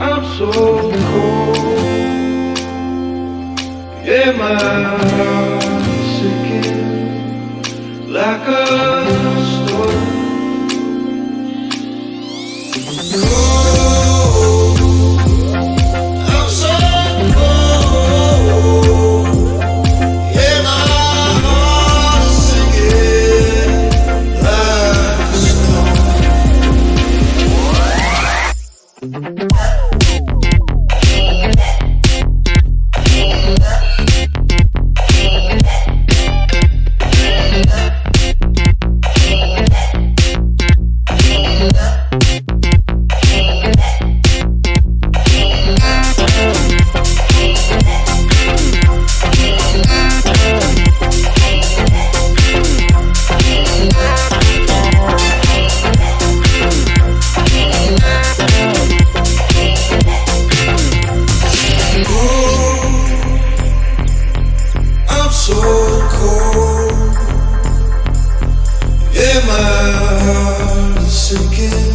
I'm so cold. Yeah, my like a stone. Cold. heart is sinking.